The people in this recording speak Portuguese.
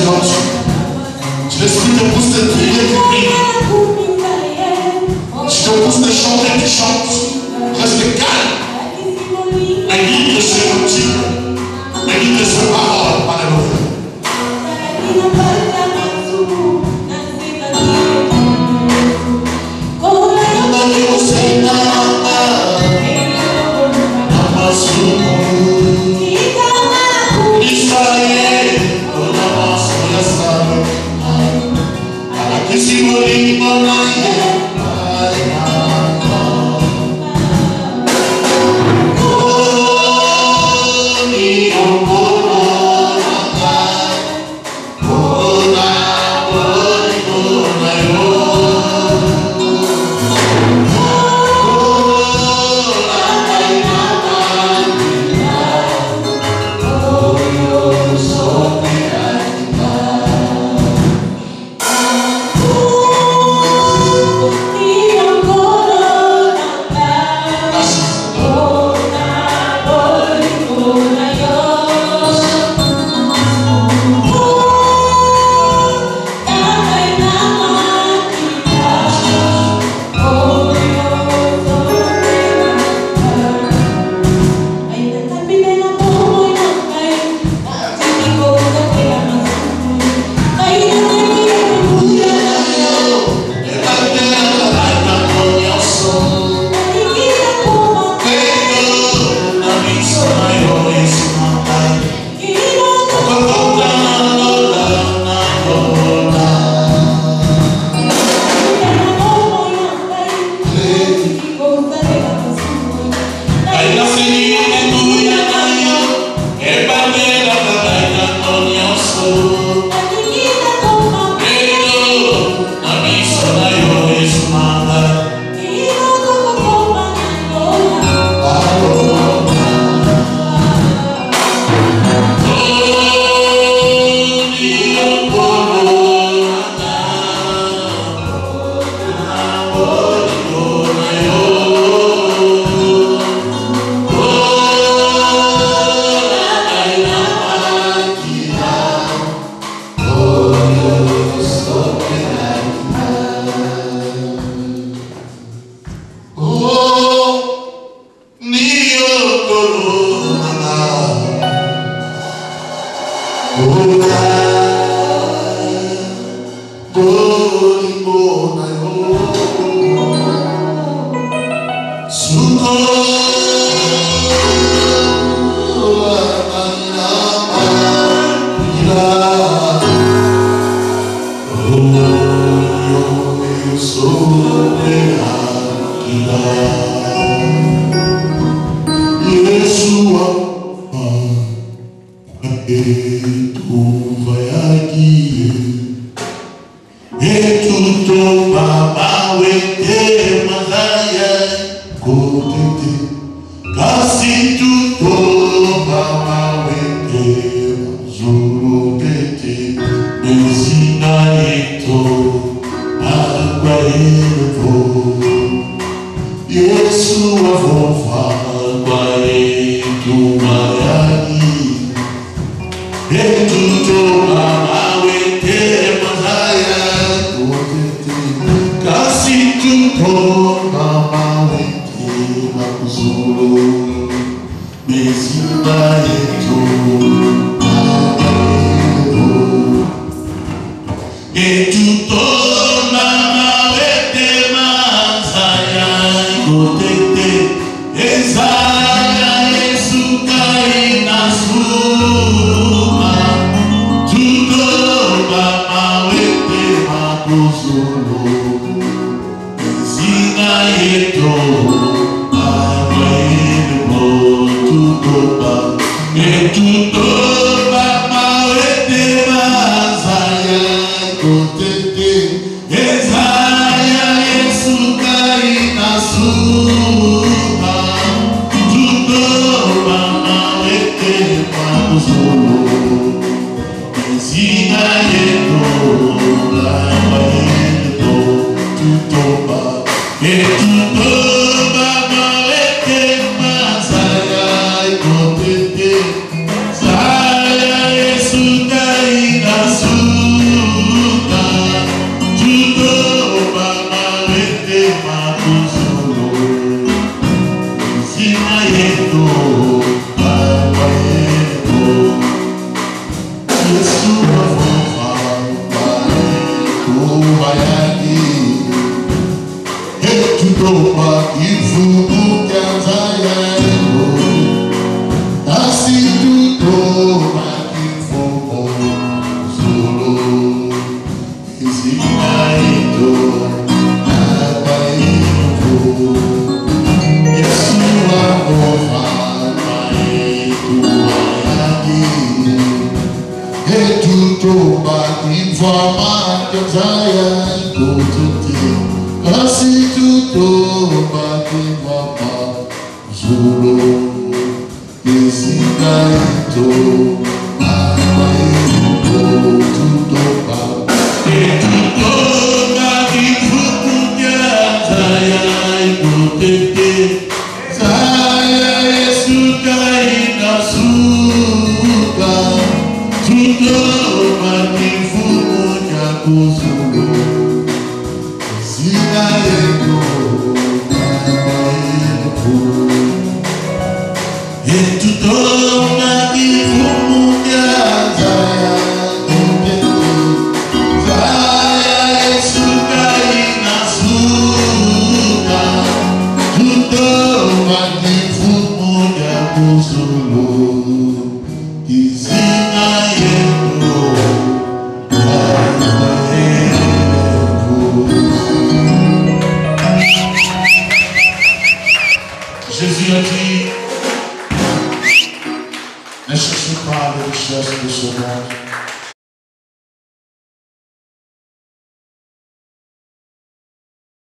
aujourd'hui. L'esprit te pousse de prier, tu pries. Je te pousse de chanter, tu chantes. Reste calme. Médite sur le titre. Médite sur parole. Alléluia. Barreto, tu todo. for my Zion Kotote Asi tuto Baki Mama Zulu my Ito Esinaito,